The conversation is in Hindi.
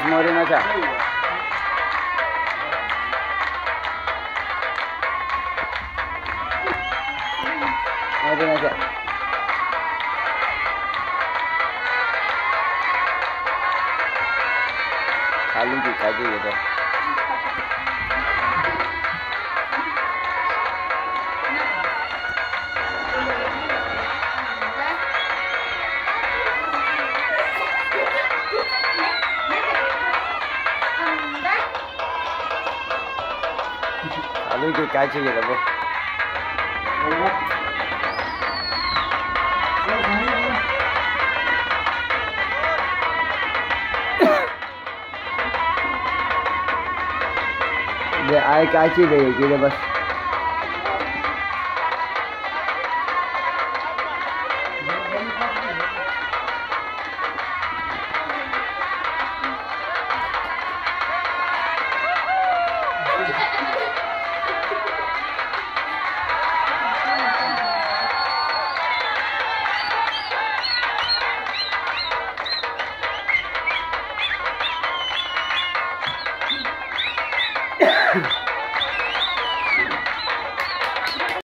Os morenas já. Morena já. tá bir tá yeter. खाली की क्या चाहिए था आए क्या चाहिए कि बस।